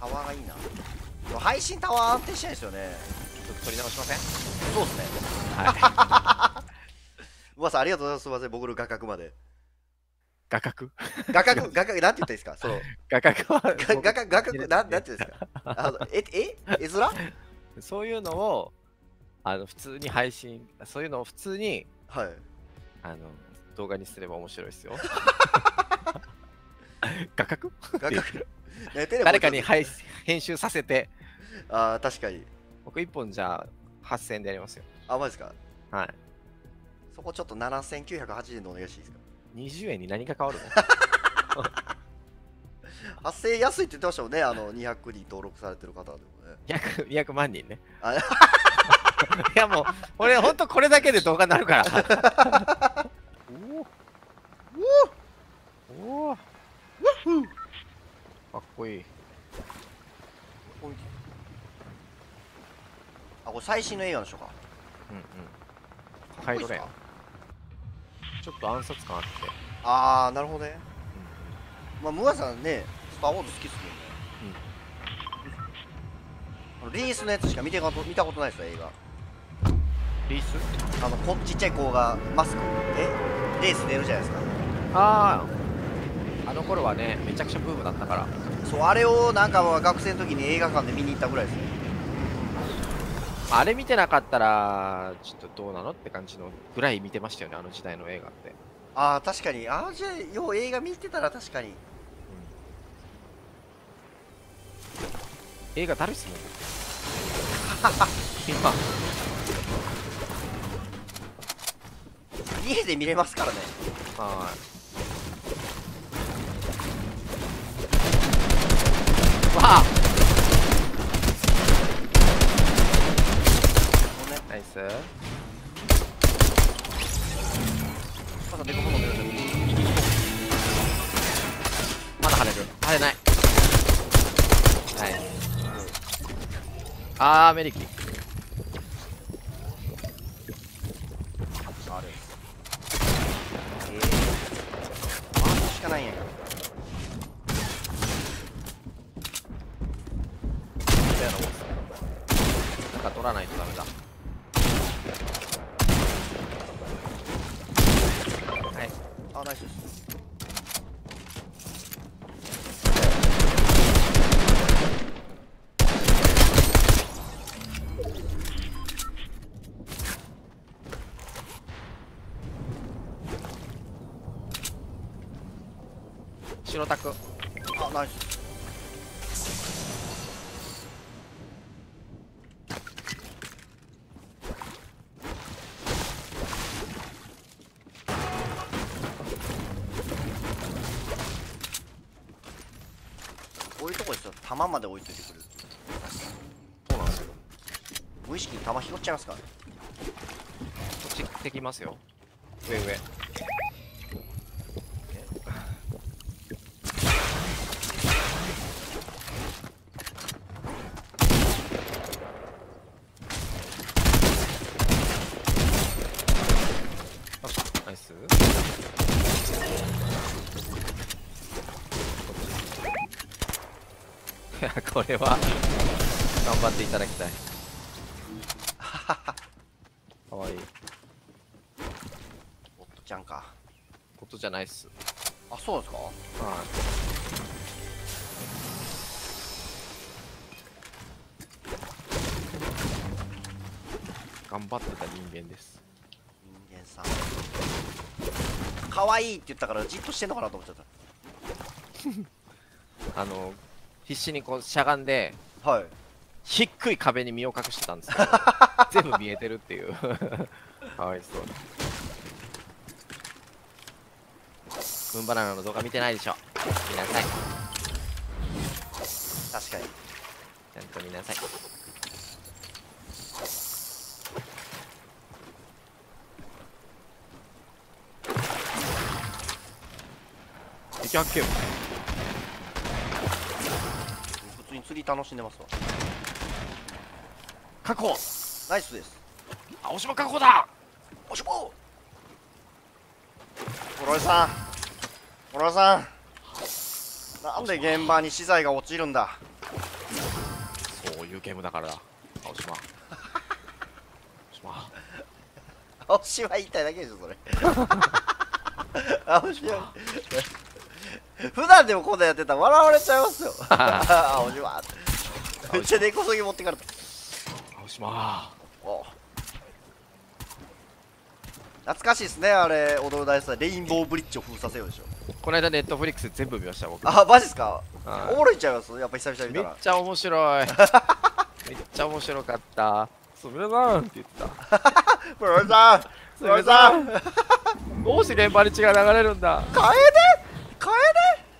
タワーがいいな。配信タワー安定しないですよね。ちょっと取り直しません？そうですね。は うわさんありがとうございます。すいません僕の画角まで。い画角？画角？画角なんて言ったらいいですか？その。画角はが画角画角なんなんて言うんですか？あのええ？絵面？そういうのをあの普通に配信そういうのを普通にはい。あの動画にすれば面白いですよ。画角？画角？誰かに配編集させて。ああ確かに。僕1本じゃあ8000円でやりますよ。あマジですか？はい。そこちょっと7980円でお願いしていいですか？20円に何が変わるの？8000円安いって言ってましたもんねあの200人登録されてる方でもね。200, 200万人ね。あ いや。もう俺ほんとこれだけで動画になるから おおおおかっこいい。あこれ最新の映画の人か。うんうん。カイロレンちょっと暗殺感あって。ああなるほどね。まあムガさんねスター・ウォーズ好きっすもんね、あのリリースのやつしか見てかと見たことないですよ映画。リース？あのこちっちゃい子がマスク。え？レース出るじゃないですか。あああの頃はねめちゃくちゃブームだったから。そうあれをなんか学生の時に映画館で見に行ったぐらいですねあれ見てなかったらちょっとどうなのって感じのぐらい見てましたよねあの時代の映画って。ああ確かに。ああじゃあよう映画見てたら確かに。映画だるいっすもん 今。家で見れますからね。はいあーメリキあれええー、マジしかないんやけどレアなもんっすなんか取らないとダメだはいあナイスです白タク。あナイス。こういうとこですよ弾まで置いといてくる。そうなんですよ。無意識に弾拾っちゃいますからね。こっち行ってきますよ。上上あナイスいやこれは頑張っていただきたい。かわいい。おっとちゃんか。ことじゃないっす。あそうですか？はい。頑張ってた人間です。人間さん。可愛いって言ったからじっとしてんのかなと思っちゃっ あの必死にこうしゃがんでたはい。低い壁に身を隠してたんですけど 全部見えてるっていう。かわいそう。ムーンバナナの動画見てないでしょ。見なさい。確かに。ちゃんと見なさい。敵発見釣り楽しんでますわ。確保。ナイスです。青島確保だ。おしぼ室井さん。室井さん。なんで現場に資材が落ちるんだ。そういうゲームだからだ。青島青島青島言いたいだけでしょそれ。青島普段でもこんなんやってたら笑われちゃいますよ。青島めっちゃ根こそぎ持ってかれた。青島。お懐かしいですねあれ踊る大スターレインボーブリッジを封鎖せよでしょ。この間ネットフリックス全部見ました僕。あマジっすか？はい。おもろいんちゃいます？やっぱ久々に見めたら。っちゃ面白い。めっちゃ面白かった。すみれさんって言ってた。プロレさんすみれさん。どう して現場に血が流れるんだ。楓楓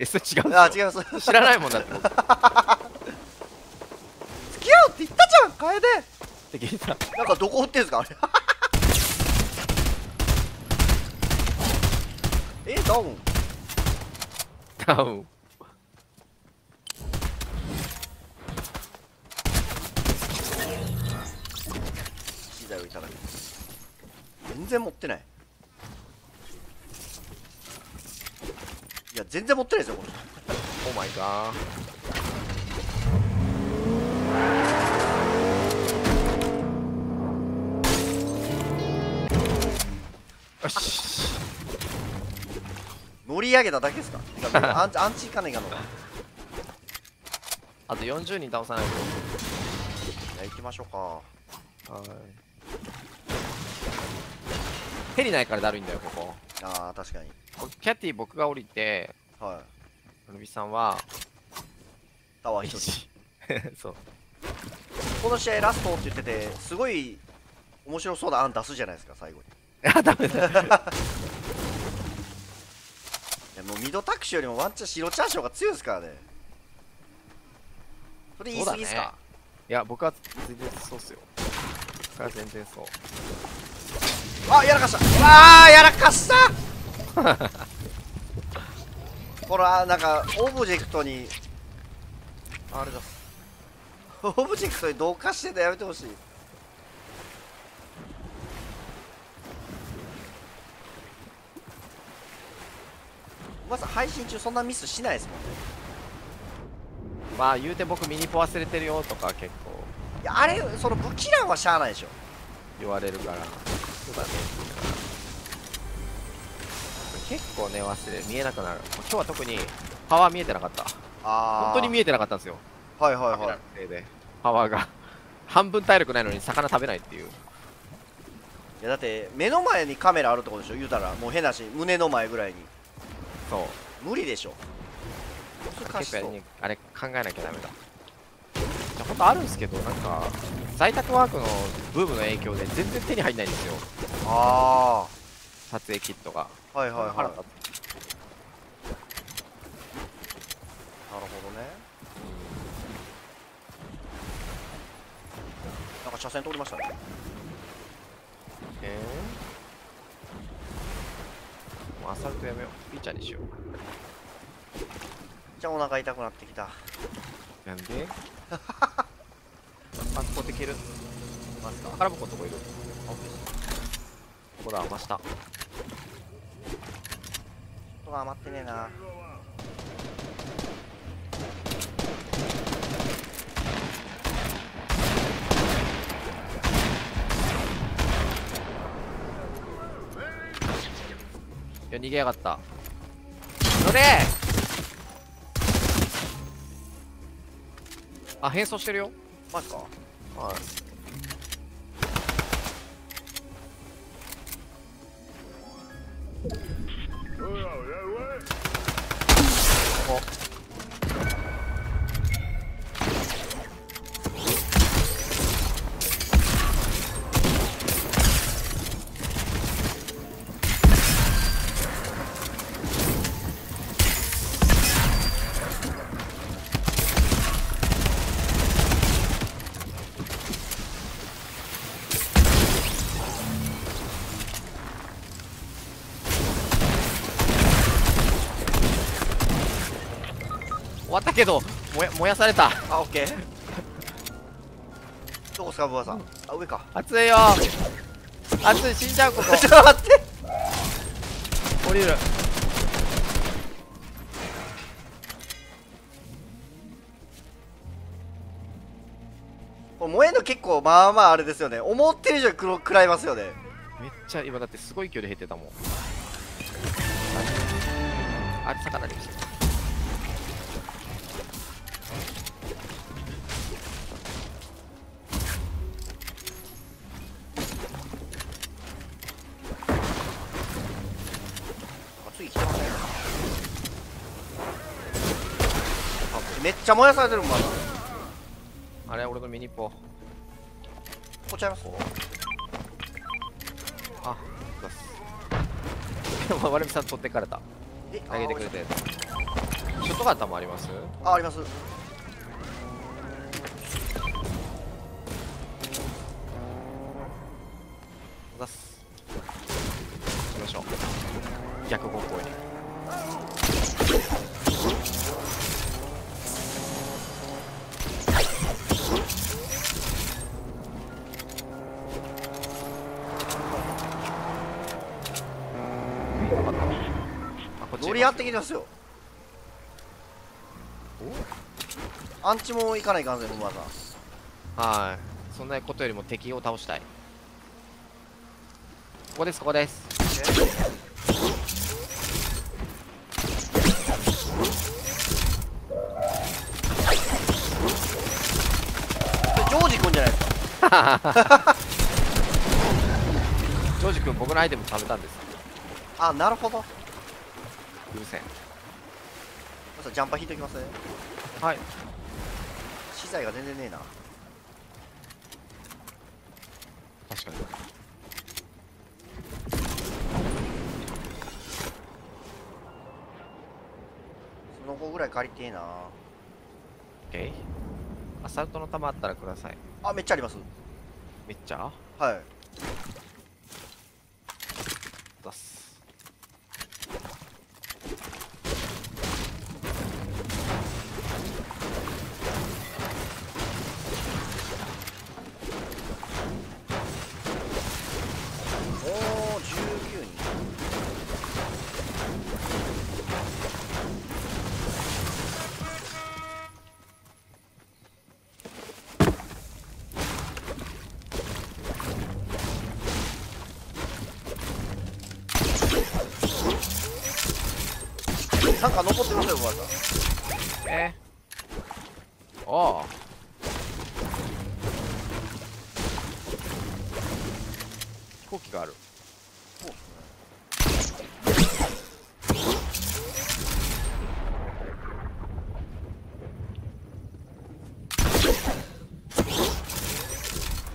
えそれ違うんあ違います。知らないもんだってん楓て。聞いた。なんかどこ売ってんすか？あれ。えダウン？ダウン。機材をいただく全然持ってない。いや全然持ってないですよこれ。オーマイガーよし。乗り上げただけですか？アンアンチいかないかの。があと40人倒さないと。じゃあ行きましょうか。はい。ヘリないからだるいんだよここ。あー確かに。こキャティ僕が降りてはい。ルビさんはタワー一つ そう。この試合ラストって言っててすごい面白そうな案出すじゃないですか最後にあダメだ。いやもうミドタクシーよりもワンチャン白チャーシューが強いですからね。それ言い過ぎですか、いや僕は全然そうっすよ。僕は全然そう。あやらかした。あーやらかした。これあなんかオブジェクトにあれだ。オブジェクトに同化してたやめてほしいまさ配信中そんなミスしないですもんね。まあ言うて僕ミニポ忘れてるよとか結構。いやあれその武器欄はしゃあないでしょ。言われるから。そうだね結構ね忘れ見えなくなる。今日は特にパワー見えてなかった。あえ本当に見えてなかったんですよ。はいはいはい。で。パワーが。半分体力ないのに魚食べないっていう。いいやだって目の前にカメラあるってことでしょ？言うたらもう変なし胸の前ぐらいにそう。無理でしょ。難しそう。あれ考えなきゃダメだ。じゃ本当あるんですけどなんか在宅ワークのブームの影響で全然手に入んないんですよ。あ撮影キットが。あはいはいはい。なるほどね。なんか車線通りましたね。つえー、もうアサルトやめよう。ピーチャーにしよう。じゃあお腹痛くなってきた。なんで？あここできる。マジか。宝箱のとこいる。ここだ。真下。人が余ってねえなや逃げやがった。乗れ！あ変装してるよ。マジか。はい。けど燃や燃やされた。あオッケー。どこっすかブアさん。あ上か。熱いよ。熱い死んじゃうここ。ちょっと待って。降りる。これ燃えるの結構まあまああれですよね。思ってる以上に黒食らいますよね。めっちゃ今だってすごい距離減ってたもん。あれ魚に来たちゃ燃やされてるもんまだ。あれ俺のミニポこっちゃいますあ出す。でも丸美さん取ってかれた。えあげてくれてショットガン弾あります？あありますきてますよアンチも行かないかんぜまだはい。そんなことよりも敵を倒したい。ここですここです。ジョージ君じゃないですか。ジョージ君僕のアイテム食べたんです。あなるほど許せんジャンパー引いておきますね。はい。資材が全然ねえな。確かに。その子ぐらい借りてえな。OK アサルトの弾あったらください。あめっちゃあります。めっちゃ？はいなんか残ってますよおばあさんえ。ー、おお飛行機があるそうっすね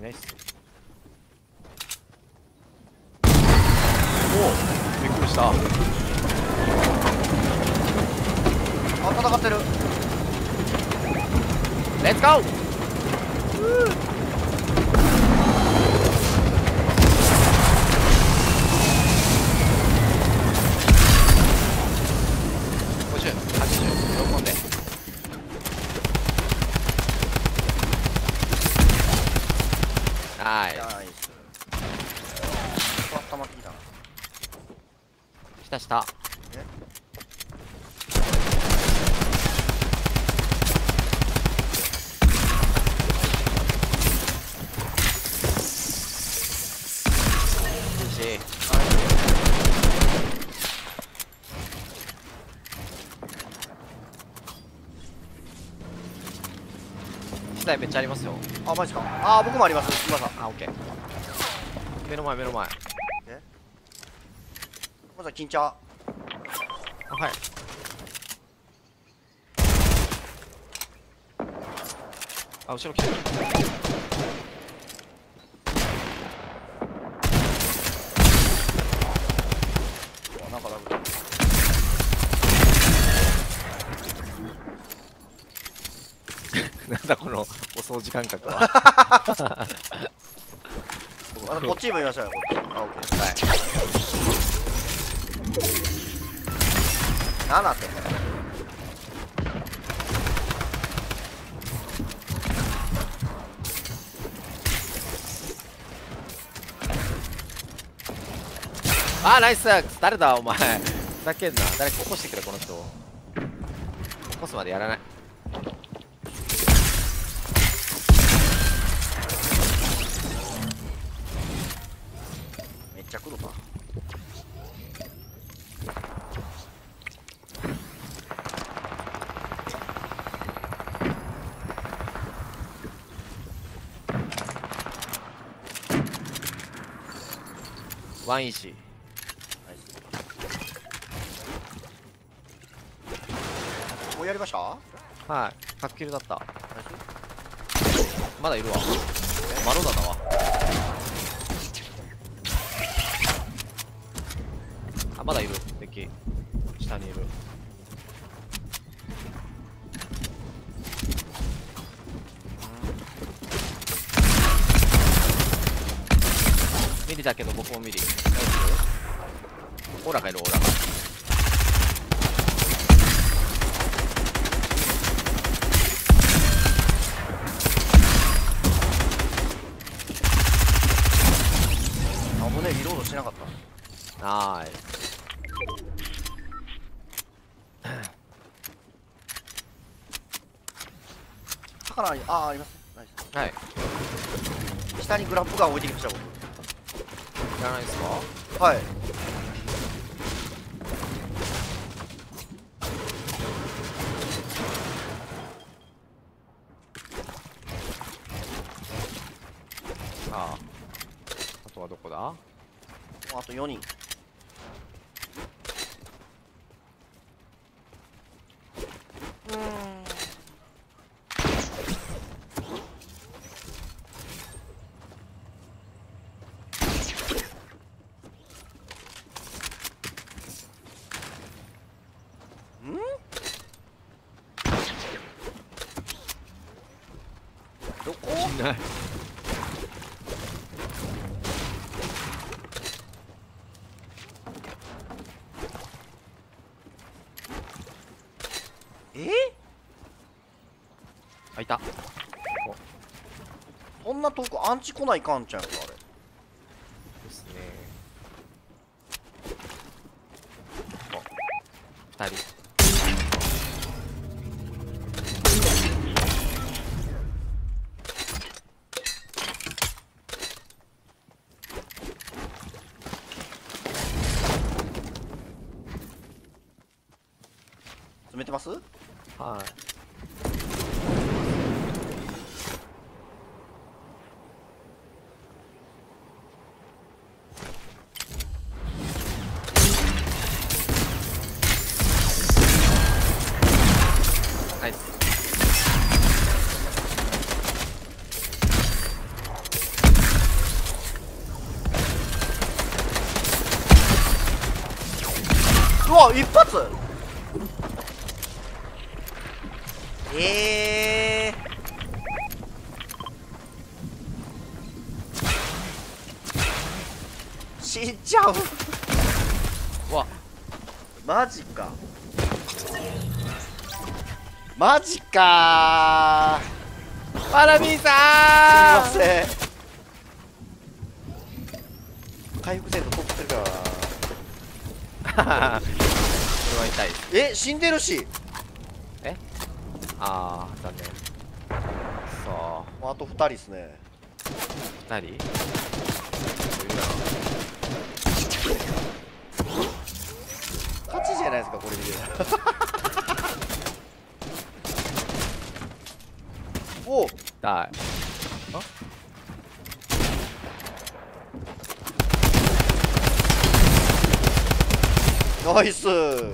ナイスおおびっくりしたあ戦ってるレッツゴー50、80、喜んで。ナイナイス温まってきたなス。したした。いいし。機材めっちゃありますよ。あマジかあ僕もありますすみませんあ、オッケー。目の前、目の前。まずは金茶あはい。あ、後ろ来てる。あなんかダブルなんだこのお掃除感覚は。あこっちにもいましたよこっちあオッケーはい。7ってあ、ナイス誰だお前。ふざけんな。誰か起こしてくれ、この人。起こすまでやらない。ワンイージもうやりました？はい。100キルだった。イまだいるわ。マロダだわ。あまだいる。敵。下にいるだけど僕もミリナイスオーラがいるオーラがスあもうねリロードしなかった。ナイスああありますね。はい。ス下にグラップガン置いてきました僕いらないですか？はい。あああとはどこだ？もうあと4人。うんどこないえ？あいた。こんな遠くアンチ来ないかんちゃうか？一発？ええー、死んじゃう。うわ。マジか。マジか。パラミーーすいさません。回復精度トップしてるからは痛いえ死んでるし。ああ残念。そあと2人っすね。う二人？余裕だな勝ちじゃないですかこれ見て お！う痛いナイス。237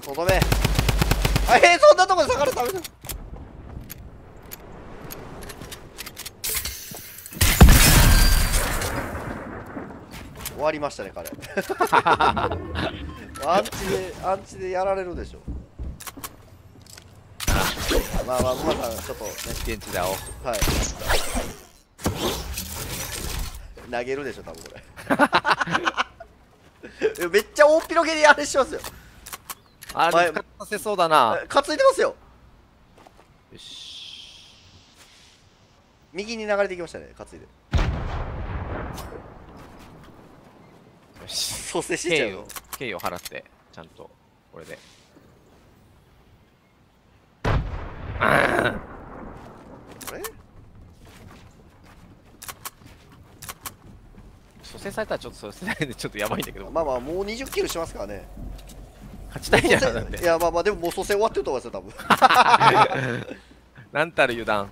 とどめ。あえー、そんなとこで下がる？ためだ終わりましたね彼。アンチでアンチでやられるでしょ。まあまあ馬さんちょっとね。現地で会お。うはい。投げるでしょ、多分これ。え めっちゃ大っぴろげにあれしますよ。あ前れ使させそうだなえ担いでますよ。よし右に流れていきましたね、担いで。よし蘇生しちゃうよ敬意を。払ってちゃんとこれでこ 成されたらちょっとそれ世代でちょっとやばいんだけど。まあまあもう20キルしますからね。勝ちたいじゃん。なんていやまあまあでももう蘇生終わってると思いますよ多分。なんたる油断。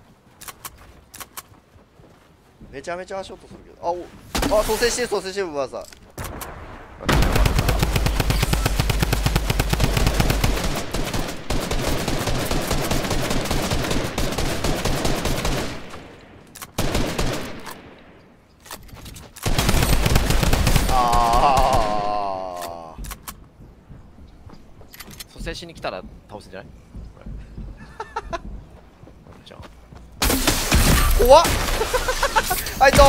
めちゃめちゃ足音するけど。あおあ蘇生して蘇生してブバーサー。倒すんじゃない？怖っ。はいど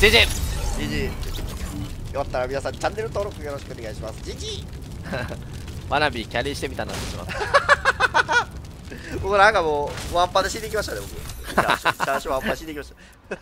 ー JJ じじよかったら皆さんチャンネル登録よろしくお願いします。じじマナビーキャリーしてみたなってしまった 僕なんかもうワンパで死んでいきましたね僕。チャーシューワンパ死んでいきました